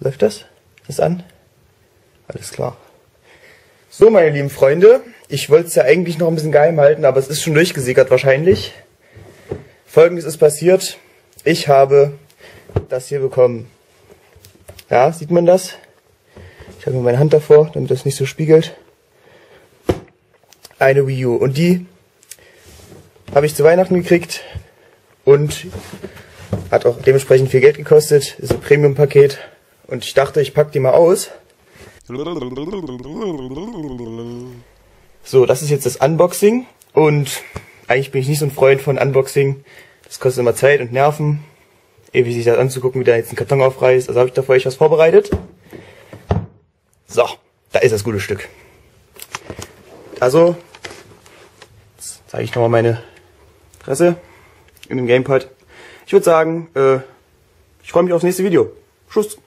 Läuft das? Ist das an? Alles klar. So, meine lieben Freunde, ich wollte es ja eigentlich noch ein bisschen geheim halten, aber es ist schon durchgesickert wahrscheinlich. Folgendes ist passiert. Ich habe das hier bekommen. Ja, sieht man das? Ich habe mir meine Hand davor, damit das nicht so spiegelt. Eine Wii U. Und die habe ich zu Weihnachten gekriegt und hat auch dementsprechend viel Geld gekostet. Ist ein Premium-Paket. Und ich dachte, ich pack die mal aus. So, das ist jetzt das Unboxing. Und eigentlich bin ich nicht so ein Freund von Unboxing. Das kostet immer Zeit und Nerven. Ewig sich das anzugucken, wie der jetzt einen Karton aufreißt. Also habe ich da für euch was vorbereitet. So, da ist das gute Stück. Also, jetzt zeige ich nochmal meine Fresse in dem Gamepad. Ich würde sagen, äh, ich freue mich aufs nächste Video. Tschüss.